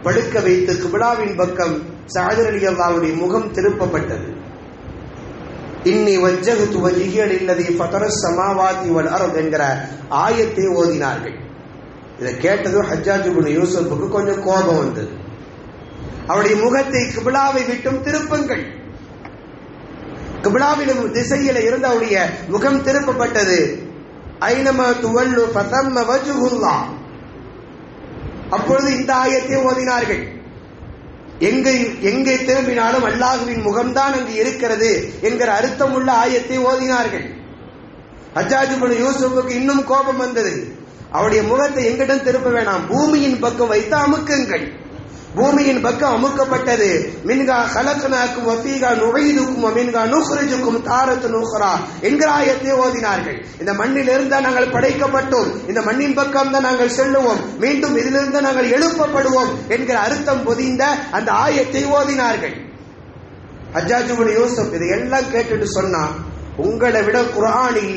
படுக்க வைத்து குபிலாவின் பக்கம் சாதர் அலி அல்லாவுடைய முகம் திருப்பப்பட்டது. இன்னி வஜ்ஜகுத்து வஜிகியல் இல்லதை ஃபதர சமாவாதி வல் என்கிற ஆயத்தை ஓதினார்கள். இதை கேட்டதும் ஹஜ்ஜாஜுபுன் யூசப்புக்கு கொஞ்சம் கோபம் வந்தது. அவருடைய முகத்தை கிபிலாவை விட்டும் திருப்புங்கள். கிபிலாவிலும் திசையில இருந்து அவருடைய முகம் திருப்பப்பட்டது. ஐனமா துவல்லு பதம்ம வஜுகுல்லா அப்பொழுது இந்த ஆயத்தை ஓதினார்கள். எங்கே எங்கே திரும்பினாலும் அல்லாஹுவின் முகம்தான் அங்கு இருக்கிறது என்கிற அர்த்தம் உள்ள ஆயத்தை ஓதினார்கள். ஹஜ்ஜாஜுபுன் யூசுஃபுக்கு இன்னும் கோபம் வந்தது. அவருடைய முகத்தை எங்கிடம் திருப்ப வேணாம். பூமியின் பக்கம் வைத்து அமுக்குங்கள். பூமியின் பக்கம் அமுக்கப்பட்டது. மின்கா கலக்கனாக்கும் வஃபீகா நுழைதுக்கும் மின்கா நுஹ்ரிஜுக்கும் தாரத்து நுஹ்ரா என்கிற ஆயத்தை ஓதினார்கள். இந்த மண்ணில் இருந்தா நாங்கள் படைக்கப்பட்டோம். இந்த மண்ணின் பக்கம் தான் நாங்கள் செல்லுவோம். மீண்டும் இதிலிருந்து நாங்கள் எழுப்பப்படுவோம் என்கிற அர்த்தம் பொதிந்த அந்த ஆயத்தை ஓதினார்கள். ஹஜ்ஜாஜுபுல் யூசுப் இதையெல்லாம் கேட்டுட்டு சொன்னா உங்களை விட குரானில்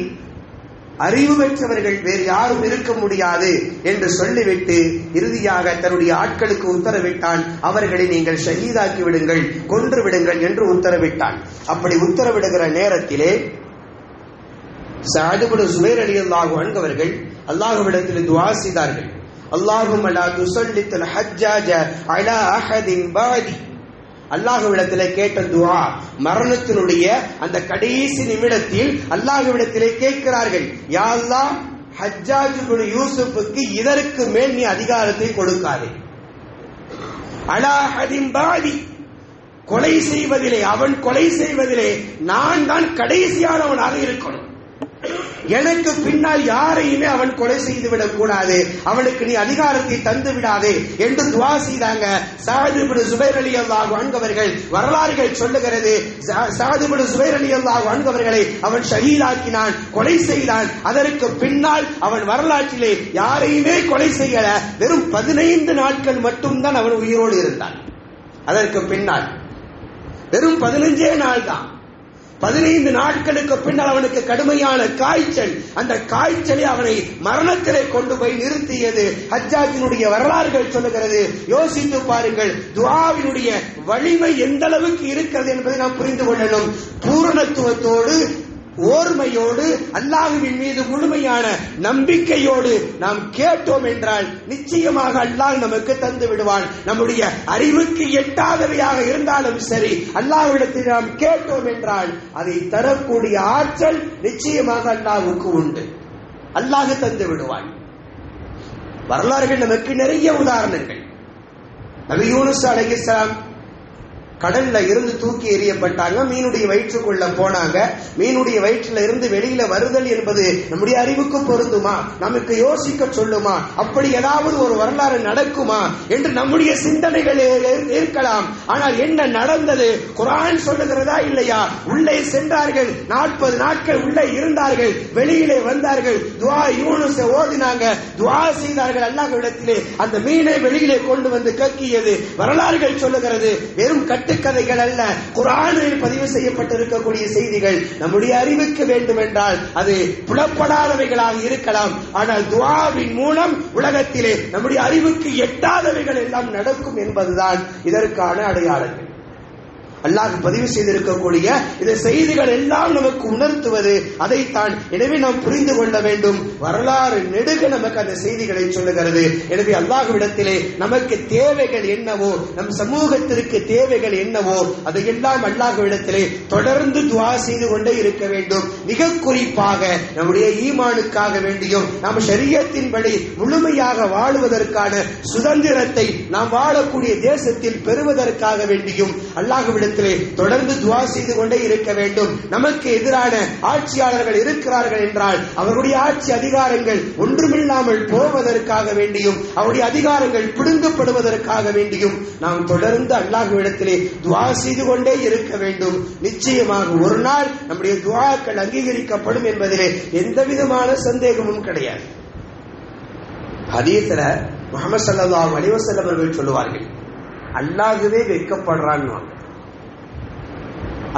அறிவு பெற்றவர்கள் வேறு யாரும் இருக்க முடியாது என்று சொல்லிவிட்டு இறுதியாக தன்னுடைய ஆட்களுக்கு உத்தரவிட்டான் அவர்களை நீங்கள் ஷஹீதாக்கி விடுங்கள் கொன்று விடுங்கள் என்று உத்தரவிட்டான். அப்படி உத்தரவிடுகிற நேரத்திலே சாதுபுடு சுபேர் அலி அல்லாஹு அன்பவர்கள் அல்லாஹுவிடத்தில் துவா செய்தார்கள். அல்லாஹும் அல்லா துசல்லித்தல் ஹஜ்ஜாஜ அலா அஹதின் பாதி. அல்லாஹுவிடத்திலே கேட்ட துவா மரணத்தினுடைய அந்த கடைசி நிமிடத்தில் அல்லாஹுவிடத்திலே கேட்கிறார்கள் யா அல்லாஹ் யூசுப்புக்கு இதற்கு மேல் நீ அதிகாரத்தை கொடுக்காதே. அலாஹதிம்பாதி பாதி. கொலை செய்வதிலே அவன் கொலை செய்வதிலே நான் தான் கடைசியானவனாக இருக்கணும். எனக்கு பின்னால் யாரையுமே அவன் கொலை செய்து விடக் கூடாது. அவனுக்கு நீ அதிகாரத்தை தந்து விடாதே என்று துவா செய்தாங்க. சாதிபுடு சுபைர் அலி அல்லாஹ் அன்கவர்கள் வரலாறுகள் சொல்லுகிறது. சாதிபுடு சுபைர் அலி அல்லாஹ் அன்கவர்களை அவன் ஷஹீதாக்கினான் கொலை செய்தான். அதற்கு பின்னால் அவன் வரலாற்றிலே யாரையுமே கொலை செய்யல. வெறும் பதினைந்து நாட்கள் மட்டும்தான் அவன் உயிரோடு இருந்தான். அதற்கு பின்னால் வெறும் பதினஞ்சே நாள் தான் பதினைந்து நாட்களுக்கு பின்னால் அவனுக்கு கடுமையான காய்ச்சல். அந்த காய்ச்சலை அவனை மரணத்திலே கொண்டு போய் நிறுத்தியது. ஹஜ்ஜாஜினுடைய வரலாறுகள் சொல்லுகிறது. யோசித்து பாருங்கள். துவாவினுடைய வலிமை எந்த அளவுக்கு இருக்கிறது என்பதை நாம் புரிந்து கொள்ளணும். பூரணத்துவத்தோடு ஓர்மையோடு அல்லாஹுவின் மீது முழுமையான நம்பிக்கையோடு நாம் கேட்டோம் என்றால் நிச்சயமாக அல்லாஹ் நமக்கு தந்து விடுவான். நம்முடைய அறிவுக்கு எட்டாதவையாக இருந்தாலும் சரி அல்லாஹ்விடத்தில் நாம் கேட்டோம் என்றால் அதை தரக்கூடிய ஆற்றல் நிச்சயமாக அல்லாஹுக்கு உண்டு. அல்லாஹ் தந்து விடுவான். வரலாறுகள் நமக்கு நிறைய உதாரணங்கள். நபி யூனுஸ் அலைகிஸ்லாம் கடல்ல இருந்து தூக்கி எறியப்பட்டாங்க மீனுடைய வயிற்றுக்குள்ள போனாங்க. மீனுடைய வயிற்றுல இருந்து வெளியில வருதல் என்பது நம்முடைய அறிவுக்கு பொருந்துமா? நமக்கு யோசிக்க சொல்லுமா? அப்படி ஏதாவது ஒரு வரலாறு நடக்குமா? என்று நம்முடைய சிந்தனைகள் இருக்கலாம் ஆனால் என்ன நடந்தது? குரான் சொல்லுகிறதா இல்லையா? உள்ளே சென்றார்கள். நாற்பது நாட்கள் உள்ளே இருந்தார்கள். வெளியிலே வந்தார்கள். துவா யூனுஸ் ஓதினாங்க. துவா செய்தார்கள் அல்லாஹ்விடத்திலே. அந்த மீனை வெளியிலே கொண்டு வந்து கக்கியது. வரலாறுகள் சொல்லுகிறது. வெறும் கட்டுக்கதைகள் அல்ல குரானில் பதிவு செய்யப்பட்டிருக்கக்கூடிய செய்திகள் நம்முடைய அறிவுக்கு வேண்டும் என்றால் அது புலப்படாதவைகளாக இருக்கலாம். ஆனால் துவாவின் மூலம் உலகத்திலே நம்முடைய அறிவுக்கு எட்டாதவைகள் எல்லாம் நடக்கும் என்பதுதான் இதற்கான அடையாளங்கள். அல்லாஹ் பதிவு செய்திருக்கக்கூடிய இந்த செய்திகள் எல்லாம் நமக்கு உணர்த்துவது அதைத்தான். எனவே நாம் புரிந்து கொள்ள வேண்டும். வரலாறு நெடுக நமக்கு அந்த செய்திகளை சொல்லுகிறது. எனவே அல்லாஹ்விடத்திலே நமக்கு தேவைகள் என்னவோ நம் சமூகத்திற்கு தேவைகள் என்னவோ அதையெல்லாம் அல்லாஹ்விடத்திலே தொடர்ந்து துவா செய்து கொண்டே இருக்க வேண்டும். மிக குறிப்பாக நம்முடைய ஈமானுக்காக வேண்டியும் நாம் சரியத்தின்படி முழுமையாக வாழுவதற்கான சுதந்திரத்தை நாம் வாழக்கூடிய தேசத்தில் பெறுவதற்காக வேண்டியும் அல்லாஹ்விட இடத்திலே தொடர்ந்து துவா செய்து கொண்டே இருக்க வேண்டும். நமக்கு எதிரான ஆட்சியாளர்கள் இருக்கிறார்கள் என்றால் அவருடைய ஆட்சி அதிகாரங்கள் ஒன்றுமில்லாமல் போவதற்காக வேண்டியும் அவருடைய அதிகாரங்கள் பிடுங்கப்படுவதற்காக வேண்டியும் நாம் தொடர்ந்து அல்லாஹ்விடத்திலே துவா செய்து கொண்டே இருக்க வேண்டும். நிச்சயமாக ஒரு நாள் நம்முடைய துவாக்கள் அங்கீகரிக்கப்படும் என்பதிலே எந்த விதமான சந்தேகமும் கிடையாது. ஹதீஸ்ல முகமது சல்லாஹ் அலிவசல்லம் அவர்கள் சொல்லுவார்கள் அல்லாகவே வெக்கப்படுறான்னு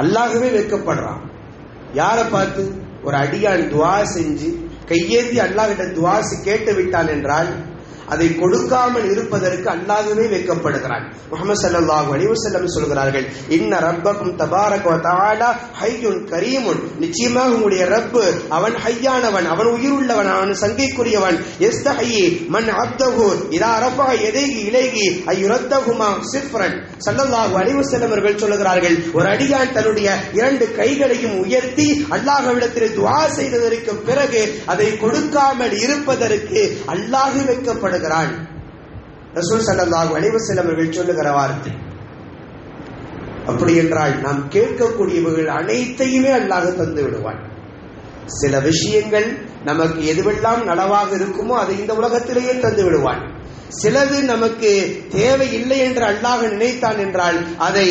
அல்லாகவே வைக்கப்படுறான் யாரை பார்த்து? ஒரு அடியான் துவா செஞ்சு கையேந்தி அல்லாஹிட்ட துவாசி கேட்டு விட்டான் என்றால் அதை கொடுக்காமல் இருப்பதற்கு அல்லாகவே வைக்கப்படுகிறான். முகமது சல்லாஹ் அலிவசல்லம் சொல்கிறார்கள் இன்ன ரப்பக்கும் தபாரக ஹையுன் கரீமுன். நிச்சயமாக உங்களுடைய ரப்பு அவன் ஹையானவன் அவன் உயிருள்ளவன் அவன் சங்கைக்குரியவன். எஸ்தஹயி மன் அப்தஹு இதா ரஃபா எதைகி இலைகி ஐயுரத்தகுமா சிஃப்ரன். சல்லல்லாஹு அலிவசல்லம் அவர்கள் சொல்லுகிறார்கள் ஒரு அடியான் தன்னுடைய இரண்டு கைகளையும் உயர்த்தி அல்லாஹ்விடத்தில் துவா செய்ததற்கு பிறகு அதை கொடுக்காமல் இருப்பதற்கு அல்லாஹ் வைக்கப்படுகிறான் ரசூல் சல்லல்லாஹு அலைஹி அவர்கள் சொல்லுகிற வார்த்தை. அப்படி என்றால் நாம் கேட்கக்கூடியவர்கள் அனைத்தையுமே அல்லாஹ் தந்து விடுவான். சில விஷயங்கள் நமக்கு எதுவெல்லாம் நலவாக இருக்குமோ அதை இந்த உலகத்திலேயே தந்து விடுவான். சிலது நமக்கு தேவை இல்லை என்று அல்லாஹ் நினைத்தான் என்றால் அதை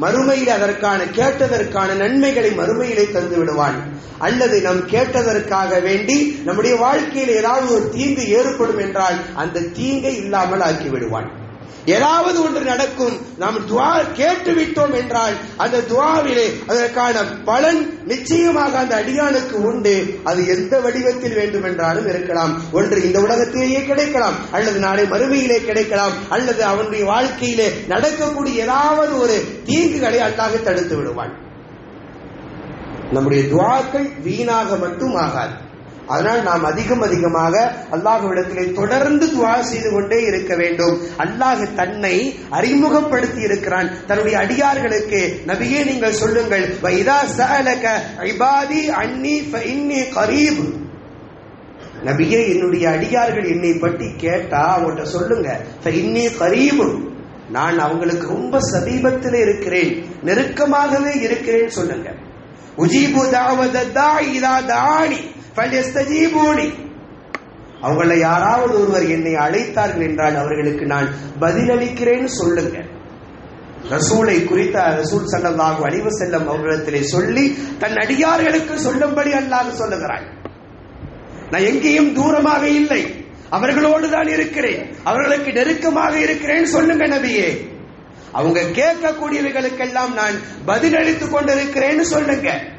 மறுமையில் அதற்கான கேட்டதற்கான நன்மைகளை மறுமையிலே தந்து விடுவான். அல்லது நாம் கேட்டதற்காக வேண்டி நம்முடைய வாழ்க்கையில் ஏதாவது ஒரு தீங்கு ஏற்படும் என்றால் அந்த தீங்கை இல்லாமல் ஆக்கி விடுவான். ஏதாவது ஒன்று நடக்கும் நாம் துவா கேட்டு விட்டோம் என்றால் அந்த துவாவிலே அதற்கான பலன் நிச்சயமாக அந்த அடியானுக்கு உண்டு. அது எந்த வடிவத்தில் வேண்டுமென்றாலும் இருக்கலாம். ஒன்று இந்த உலகத்திலேயே கிடைக்கலாம் அல்லது நாளை மறுமையிலே கிடைக்கலாம் அல்லது அவனுடைய வாழ்க்கையிலே நடக்கக்கூடிய ஏதாவது ஒரு தீங்குகளை அல்லாஹ் தடுத்து விடுவான். நம்முடைய துவாக்கள் வீணாக மட்டும் ஆகாது. அதனால் நாம் அதிகம் அதிகமாக அல்லாஹ்விடத்திலே தொடர்ந்து துவா செய்து கொண்டே இருக்க வேண்டும். அல்லாஹ் தன்னை அறிமுகப்படுத்தி இருக்கிறான். தன்னுடைய அடியார்களுக்கு நபியே நீங்கள் சொல்லுங்கள் வைதா சஅலக இபாதி அன்னி ஃபஇன்னி கரீப். நபியே என்னுடைய அடியார்கள் என்னை பற்றி கேட்டா அவங்கள்ட்ட சொல்லுங்க ஃபஇன்னி கரீபு. நான் அவங்களுக்கு ரொம்ப சமீபத்தில் இருக்கிறேன் நெருக்கமாகவே இருக்கிறேன் சொல்லுங்க. உஜீபு தாவத தாய் இதா அவங்கள யாராவது ஒருவர் என்னை அழைத்தார்கள் என்றால் அவர்களுக்கு நான் பதிலளிக்கிறேன்னு சொல்லுங்க. ரசூலை குறித்த ரசூல் சல்லல்லாஹு அழிவு செல்லம் அவர்களிடத்திலே சொல்லி தன் அடியார்களுக்கு சொல்லும்படி அல்லாது சொல்லுகிறாய். நான் எங்கேயும் தூரமாக இல்லை. அவர்களோடு தான் இருக்கிறேன். அவர்களுக்கு நெருக்கமாக இருக்கிறேன் சொல்லுங்க நபியே. அவங்க கேட்கக்கூடியவைகளுக்கெல்லாம் நான் பதிலளித்துக் கொண்டிருக்கிறேன்னு சொல்லுங்க.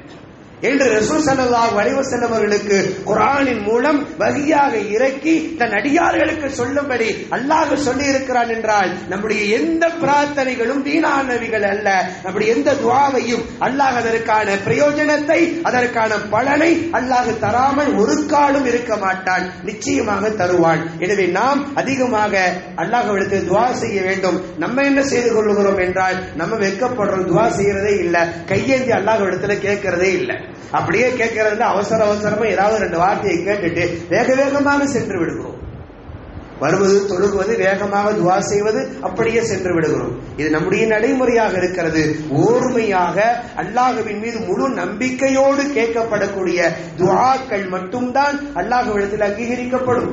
என்று ரசூல் ஸல்லல்லாஹு அலைஹி செல்லவர்களுக்கு குரானின் மூலம் வகியாக இறக்கி தன் அடியார்களுக்கு சொல்லும்படி அல்லாஹ் சொல்லி இருக்கிறான் என்றால் நம்முடைய எந்த பிரார்த்தனைகளும் வீணானவைகள் அல்ல. நம்முடைய எந்த துவாவையும் அல்லாஹ் அதற்கான பிரயோஜனத்தை அதற்கான பலனை அல்லாஹ் தராமல் ஒரு காலம் இருக்க மாட்டான் நிச்சயமாக தருவான். எனவே நாம் அதிகமாக அல்லாஹ்விடத்தில் துவா செய்ய வேண்டும். நம்ம என்ன செய்து கொள்ளுகிறோம் என்றால் நம்ம வெட்கப்படுறோம் துவா செய்யறதே இல்லை. கையேந்தி அல்லாஹ்விடத்துல கேட்கறதே இல்லை. அப்படியே கேட்கறது அவசர அவசரமா ஏதாவது ரெண்டு வார்த்தையை கேட்டுட்டு வேக வேகமாக சென்று விடுகிறோம். வருவது தொழுகுவது வேகமாக துவா செய்வது அப்படியே சென்று விடுகிறோம். இது நம்முடைய நடைமுறையாக இருக்கிறது. ஓர்மையாக அல்லாஹுவின் மீது முழு நம்பிக்கையோடு கேட்கப்படக்கூடிய துவாக்கள் மட்டும்தான் அல்லாஹுவிடத்தில் அங்கீகரிக்கப்படும்.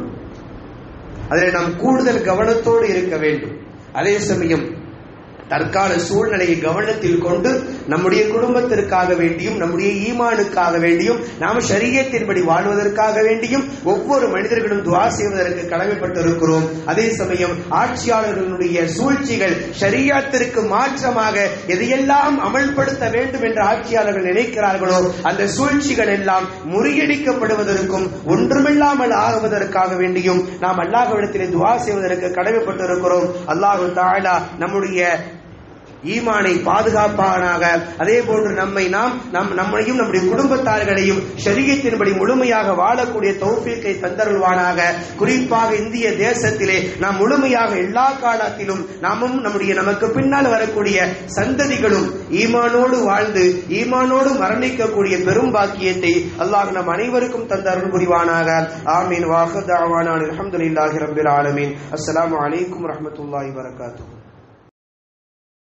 அதில் நாம் கூடுதல் கவனத்தோடு இருக்க வேண்டும். அதே சமயம் தற்கால சூழ்நிலையை கவனத்தில் கொண்டு நம்முடைய குடும்பத்திற்காக வேண்டியும் நம்முடைய ஈமானுக்காக வேண்டியும் நாம் சரியத்தின்படி வாழ்வதற்காக வேண்டியும் ஒவ்வொரு மனிதர்களும் துவா செய்வதற்கு கடமைப்பட்டிருக்கிறோம். அதே சமயம் ஆட்சியாளர்களுடைய சூழ்ச்சிகள் ஷரியத்திற்கு மாற்றமாக எதையெல்லாம் அமல்படுத்த வேண்டும் என்று ஆட்சியாளர்கள் நினைக்கிறார்களோ அந்த சூழ்ச்சிகள் எல்லாம் முறியடிக்கப்படுவதற்கும் ஒன்றுமில்லாமல் ஆகுவதற்காக வேண்டியும் நாம் அல்லாஹ்விடத்திலே துவா செய்வதற்கு கடமைப்பட்டிருக்கிறோம். அல்லாஹு தாலா நம்முடைய ஈமானை பாதுகாப்பானாக. அதே போன்று நம்மை நாம் நம் நம்மையும் நம்முடைய குடும்பத்தார்களையும் ஷரியத்தின்படி முழுமையாக வாழக்கூடிய தௌஃபீக்கை தந்தருள்வானாக. குறிப்பாக இந்திய தேசத்திலே நாம் முழுமையாக எல்லா காலத்திலும் நாமும் நம்முடைய நமக்கு பின்னால் வரக்கூடிய சந்ததிகளும் ஈமானோடு வாழ்ந்து ஈமானோடு மரணிக்கக்கூடிய பெரும் பாக்கியத்தை அல்லாஹ் நம் அனைவருக்கும் தந்தருள் புரிவானாக. ஆமீன். வாஹதாவானான் அல்ஹம்துலில்லாஹி ரபில் ஆலமீன். அஸ்லாம் அலைக்கும் வரமத்துல்லாஹி வரகாத்தூ